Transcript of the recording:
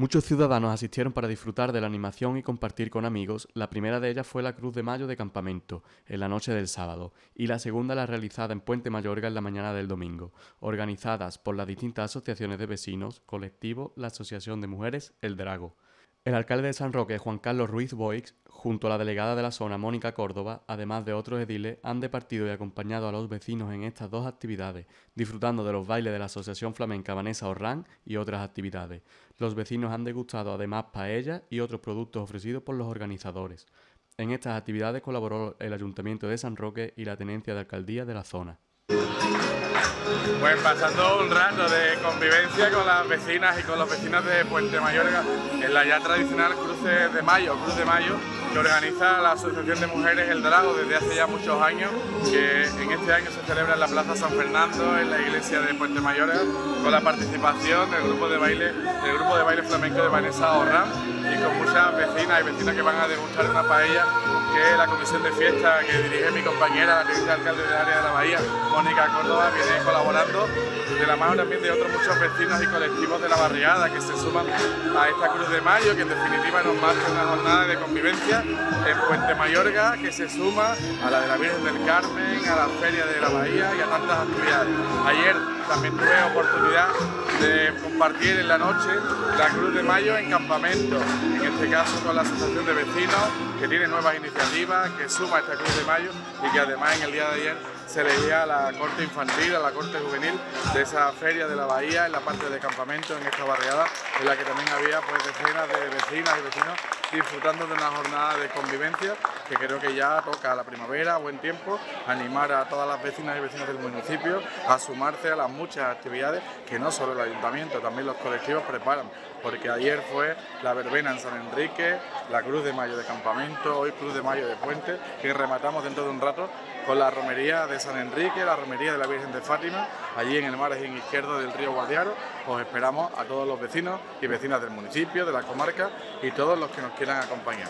Muchos ciudadanos asistieron para disfrutar de la animación y compartir con amigos. La primera de ellas fue la Cruz de Mayo de Campamento, en la noche del sábado, y la segunda la realizada en Puente Mayorga en la mañana del domingo, organizadas por las distintas asociaciones de vecinos, colectivo, la Asociación de Mujeres El Drago. El alcalde de San Roque, Juan Carlos Ruiz Boix, junto a la delegada de la zona, Mónica Córdoba, además de otros ediles, han departido y acompañado a los vecinos en estas dos actividades, disfrutando de los bailes de la Asociación Flamenca Vanessa Orrán y otras actividades. Los vecinos han degustado además paella y otros productos ofrecidos por los organizadores. En estas actividades colaboró el Ayuntamiento de San Roque y la Tenencia de Alcaldía de la zona. Pues pasando un rato de convivencia con las vecinas y con los vecinos de Puente Mayorga en la ya tradicional Cruce de Mayo, Cruz de Mayo, que organiza la Asociación de Mujeres El Drago desde hace ya muchos años, que en este año se celebra en la Plaza San Fernando, en la iglesia de Puente Mayorga, con la participación del grupo de baile, flamenco de Vanessa Orram y con muchas vecinas y vecinas que van a degustar una paella que la comisión de fiesta que dirige mi compañera, la teniente alcalde del área de la Bahía, Mónica Córdoba, viene colaborando de la mano también de otros muchos vecinos y colectivos de la barriada que se suman a esta Cruz de Mayo, que en definitiva nos marca una jornada de convivencia en Puente Mayorga, que se suma a la de la Virgen del Carmen, a la Feria de la Bahía y a tantas actividades. Ayer también tuve oportunidad de compartir en la noche la Cruz de Mayo en campamento, en este caso con la Asociación de Vecinos, que tiene nuevas iniciativas, que suma esta Cruz de Mayo y que además en el día de ayer se leía a la corte infantil, a la corte juvenil de esa feria de la bahía en la parte de campamento, en esta barriada, en la que también había pues, decenas de vecinas y vecinos disfrutando de una jornada de convivencia que creo que ya toca a la primavera, buen tiempo, animar a todas las vecinas y vecinos del municipio a sumarse a las muchas actividades que no solo el ayuntamiento, también los colectivos preparan, porque ayer fue la verbena en San Enrique, la Cruz de Mayo de Campamento, hoy Cruz de Mayo de Puente, y rematamos dentro de un rato con la romería de San Enrique, la romería de la Virgen de Fátima, allí en el margen izquierdo del río Guadiaro. Os esperamos a todos los vecinos y vecinas del municipio, de la comarca y todos los que nos quieran acompañar.